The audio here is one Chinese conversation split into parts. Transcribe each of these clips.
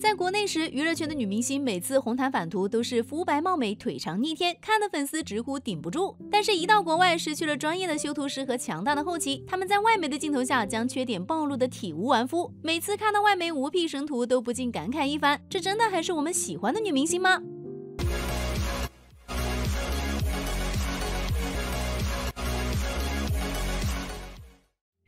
在国内时，娱乐圈的女明星每次红毯返图都是肤白貌美、腿长逆天，看的粉丝直呼顶不住。但是，一到国外，失去了专业的修图师和强大的后期，他们在外媒的镜头下将缺点暴露的体无完肤。每次看到外媒无 P 神图，都不禁感慨一番：这真的还是我们喜欢的女明星吗？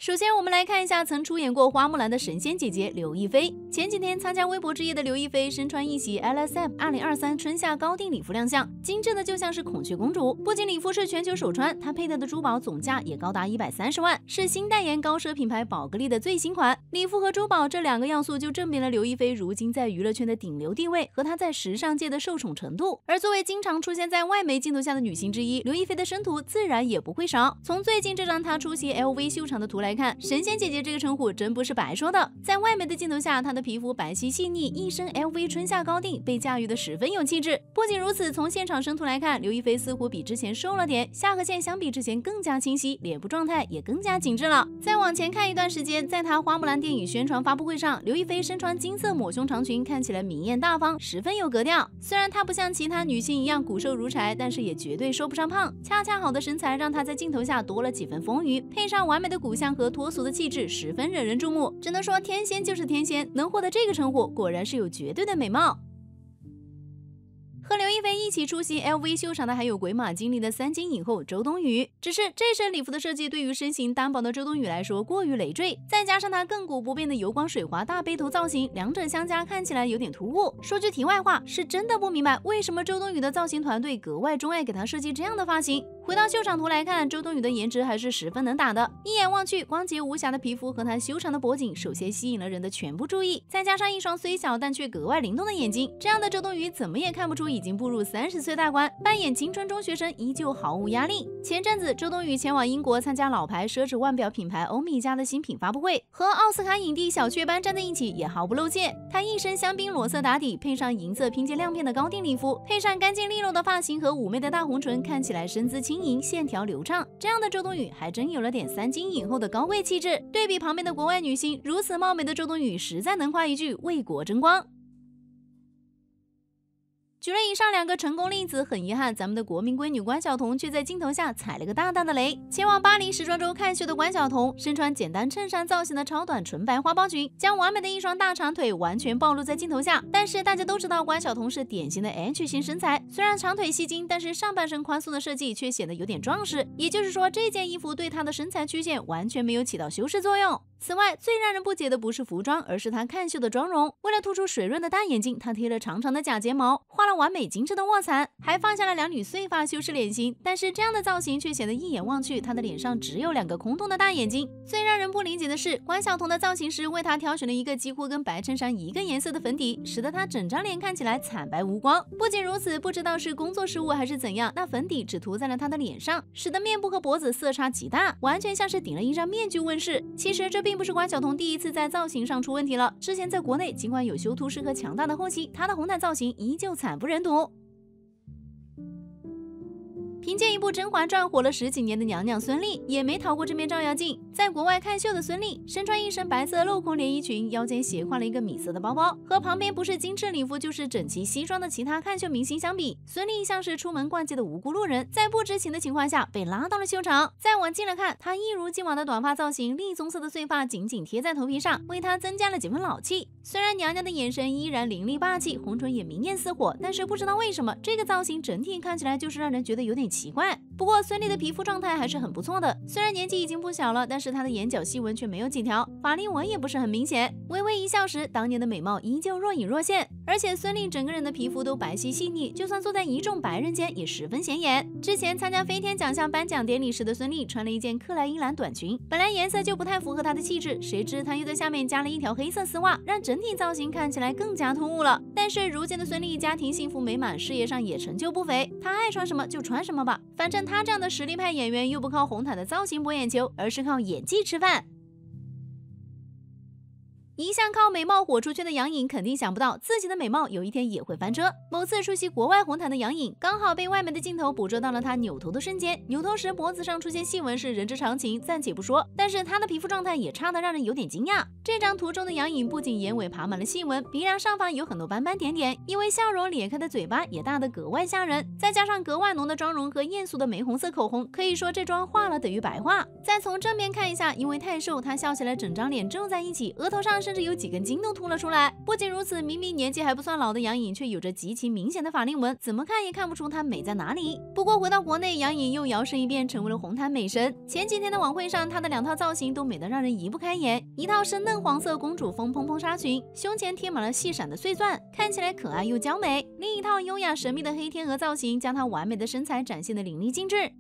首先，我们来看一下曾出演过花木兰的神仙姐姐刘亦菲。前几天参加微博之夜的刘亦菲身穿一袭 LSM 二零二三春夏高定礼服亮相，精致的就像是孔雀公主。不仅礼服是全球首穿，她佩戴的珠宝总价也高达一百三十万，是新代言高奢品牌宝格丽的最新款。礼服和珠宝这两个要素就证明了刘亦菲如今在娱乐圈的顶流地位和她在时尚界的受宠程度。而作为经常出现在外媒镜头下的女星之一，刘亦菲的生图自然也不会少。从最近这张她出席 LV 秀场的图来。来看神仙姐姐这个称呼真不是白说的，在外媒的镜头下，她的皮肤白皙细腻，一身 LV 春夏高定，被驾驭的十分有气质。不仅如此，从现场生图来看，刘亦菲似乎比之前瘦了点，下颌线相比之前更加清晰，脸部状态也更加紧致了。再往前看一段时间，在她花木兰电影宣传发布会上，刘亦菲身穿金色抹胸长裙，看起来明艳大方，十分有格调。虽然她不像其他女性一样骨瘦如柴，但是也绝对说不上胖。恰恰好的身材让她在镜头下多了几分丰腴，配上完美的骨相。和脱俗的气质十分惹人注目，只能说天仙就是天仙，能获得这个称呼，果然是有绝对的美貌。和刘亦菲一起出席 LV 秀场的还有鬼马精灵的三金影后周冬雨。只是这身礼服的设计对于身形单薄的周冬雨来说过于累赘，再加上她亘古不变的油光水滑大背头造型，两者相加看起来有点突兀。说句题外话，是真的不明白为什么周冬雨的造型团队格外钟爱给她设计这样的发型。回到秀场图来看，周冬雨的颜值还是十分能打的。一眼望去，光洁无瑕的皮肤和她修长的脖颈，首先吸引了人的全部注意。再加上一双虽小但却格外灵动的眼睛，这样的周冬雨怎么也看不出已经步入三十岁大关，扮演青春中学生依旧毫无压力。前阵子，周冬雨前往英国参加老牌奢侈腕表品牌欧米茄的新品发布会，和奥斯卡影帝小雀斑站在一起，也毫不露怯。她一身香槟裸色打底，配上银色拼接亮片的高定礼服，配上干净利落的发型和妩媚的大红唇，看起来身姿轻。盈线条流畅，这样的周冬雨还真有了点三金影后的高贵气质。对比旁边的国外女星，如此貌美的周冬雨，实在能夸一句为国争光。举了以上两个成功例子，很遗憾，咱们的国民闺女关晓彤却在镜头下踩了个大大的雷。前往巴黎时装周看秀的关晓彤，身穿简单衬衫造型的超短纯白花苞裙，将完美的一双大长腿完全暴露在镜头下。但是大家都知道，关晓彤是典型的 H 型身材，虽然长腿吸睛，但是上半身宽松的设计却显得有点壮实。也就是说，这件衣服对她的身材曲线完全没有起到修饰作用。此外，最让人不解的不是服装，而是她看秀的妆容。为了突出水润的大眼睛，她贴了长长的假睫毛，画了完美精致的卧蚕，还放下了两缕碎发修饰脸型。但是这样的造型却显得一眼望去，她的脸上只有两个空洞的大眼睛。最让人不理解的是，关晓彤的造型师为她挑选了一个几乎跟白衬衫一个颜色的粉底，使得她整张脸看起来惨白无光。不仅如此，不知道是工作失误还是怎样，那粉底只涂在了她的脸上，使得面部和脖子色差极大，完全像是顶了一张面具问世。其实这并并不是关晓彤第一次在造型上出问题了。之前在国内，尽管有修图师和强大的后期，她的红毯造型依旧惨不忍睹。凭借一部《甄嬛传》火了十几年的娘娘孙俪，也没逃过这面照妖镜。在国外看秀的孙俪，身穿一身白色镂空连衣裙，腰间斜挎了一个米色的包包，和旁边不是精致礼服就是整齐西装的其他看秀明星相比，孙俪像是出门逛街的无辜路人，在不知情的情况下被拉到了秀场。再往近了看，她一如既往的短发造型，栗棕色的碎发紧紧贴在头皮上，为她增加了几分老气。虽然娘娘的眼神依然凌厉霸气，红唇也明艳似火，但是不知道为什么，这个造型整体看起来就是让人觉得有点奇奇怪。不过孙俪的皮肤状态还是很不错的，虽然年纪已经不小了，但是她的眼角细纹却没有几条，法令纹也不是很明显。微微一笑时，当年的美貌依旧若隐若现。而且孙俪整个人的皮肤都白皙细腻，就算坐在一众白人间也十分显眼。之前参加飞天奖项颁奖典礼时的孙俪穿了一件克莱因蓝短裙，本来颜色就不太符合她的气质，谁知她又在下面加了一条黑色丝袜，让整体造型看起来更加突兀了。但是如今的孙俪家庭幸福美满，事业上也成就不菲，她爱穿什么就穿什么吧，反正。他这样的实力派演员，又不靠红毯的造型博眼球，而是靠演技吃饭。一向靠美貌火出圈的杨颖，肯定想不到自己的美貌有一天也会翻车。某次出席国外红毯的杨颖，刚好被外媒的镜头捕捉到了她扭头的瞬间。扭头时脖子上出现细纹是人之常情，暂且不说，但是她的皮肤状态也差得让人有点惊讶。这张图中的杨颖不仅眼尾爬满了细纹，鼻梁上方有很多斑斑点点，因为笑容咧开的嘴巴也大得格外吓人，再加上格外浓的妆容和艳俗的玫红色口红，可以说这妆化了等于白化。再从正面看一下，因为太瘦，她笑起来整张脸皱在一起，额头上是甚至有几根筋都凸了出来。不仅如此，明明年纪还不算老的杨颖，却有着极其明显的法令纹，怎么看也看不出她美在哪里。不过回到国内，杨颖又摇身一变成为了红毯美神。前几天的晚会上，她的两套造型都美得让人移不开眼，一套深嫩黄色公主风蓬蓬纱裙，胸前贴满了细闪的碎钻，看起来可爱又娇美；另一套优雅神秘的黑天鹅造型，将她完美的身材展现的淋漓尽致。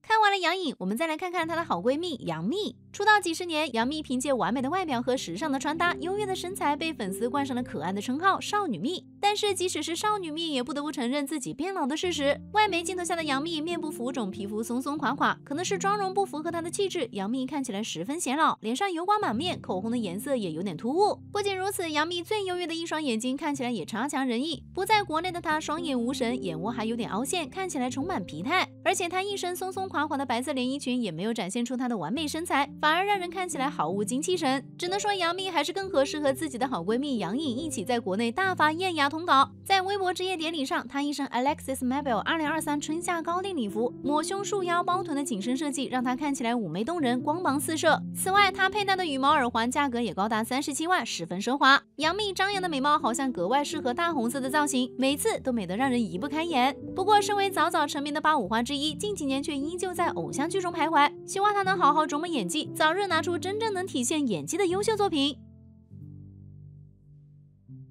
看完了杨颖，我们再来看看她的好闺蜜杨幂。出道几十年，杨幂凭借完美的外表和时尚的穿搭、优越的身材，被粉丝冠上了可爱的称号“少女蜜”。但是，即使是少女蜜，也不得不承认自己变老的事实。外媒镜头下的杨幂面部浮肿，皮肤松松垮垮，可能是妆容不符合她的气质，杨幂看起来十分显老，脸上油光满面，口红的颜色也有点突兀。不仅如此，杨幂最优越的一双眼睛看起来也差强人意。不在国内的她，双眼无神，眼窝还有点凹陷，看起来充满疲态。而且她一身松松垮垮的白色连衣裙，也没有展现出她的完美身材。反而让人看起来毫无精气神，只能说杨幂还是更合适和自己的好闺蜜杨颖一起在国内大发艳压通稿。在微博之夜典礼上，她一身 Alexis Mabel 二零二三春夏高定礼服，抹胸束腰包臀的紧身设计让她看起来妩媚动人，光芒四射。此外，她佩戴的羽毛耳环价格也高达三十七万，十分奢华。杨幂张扬的美貌好像格外适合大红色的造型，每次都美得让人移不开眼。不过，身为早早成名的八五花之一，近几年却依旧在偶像剧中徘徊。希望她能好好琢磨演技，早日拿出真。正能体现演技的优秀作品。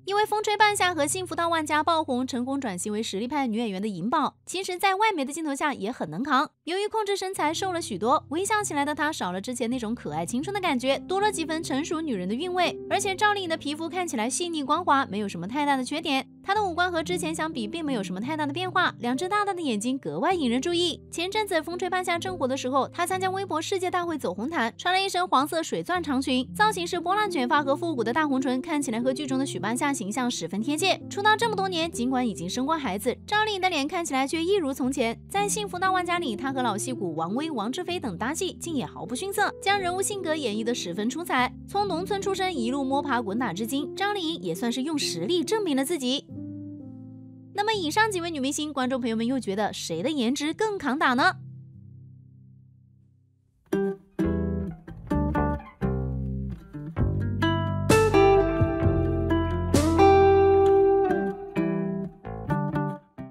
因为《风吹半夏》和《幸福到万家》爆红，成功转型为实力派女演员的颖宝，其实，在外媒的镜头下也很能扛。由于控制身材，瘦了许多，微笑起来的她少了之前那种可爱青春的感觉，多了几分成熟女人的韵味。而且赵丽颖的皮肤看起来细腻光滑，没有什么太大的缺点。她的五官和之前相比，并没有什么太大的变化，两只大大的眼睛格外引人注意。前阵子《风吹半夏》正火的时候，她参加微博世界大会走红毯，穿了一身黄色水钻长裙，造型是波浪卷发和复古的大红唇，看起来和剧中的许半夏形象十分贴切。出道这么多年，尽管已经生过孩子，赵丽颖的脸看起来却一如从前。在《幸福到万家》里，她和老戏骨王威、王志飞等搭戏，竟也毫不逊色，将人物性格演绎得十分出彩。从农村出身，一路摸爬滚打至今，张丽颖也算是用实力证明了自己。以上几位女明星，观众朋友们又觉得谁的颜值更抗打呢？